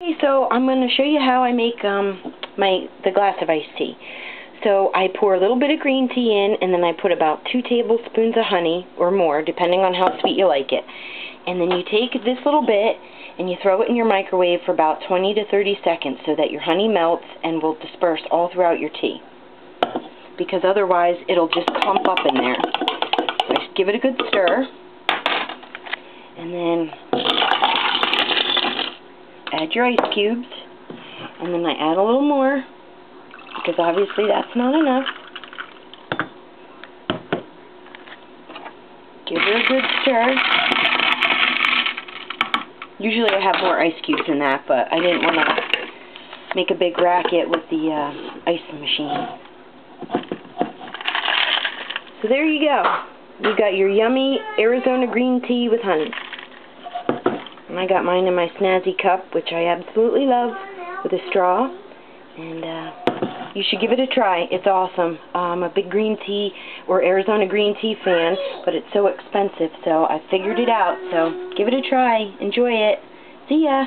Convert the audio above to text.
Okay, so I'm going to show you how I make um my the glass of iced tea. So I pour a little bit of green tea in, and then I put about two tablespoons of honey, or more, depending on how sweet you like it. And then you take this little bit, and you throw it in your microwave for about 20 to 30 seconds so that your honey melts and will disperse all throughout your tea. Because otherwise, it'll just clump up in there. So I give it a good stir. And then add your ice cubes, and then I add a little more, because obviously that's not enough. Give her a good stir. Usually I have more ice cubes than that, but I didn't want to make a big racket with the uh, ice machine. So there you go. You got your yummy Arizona green tea with honey. And I got mine in my snazzy cup, which I absolutely love, with a straw. And uh, you should give it a try. It's awesome. I'm a big green tea or Arizona green tea fan, but it's so expensive, so I figured it out. So give it a try. Enjoy it. See ya.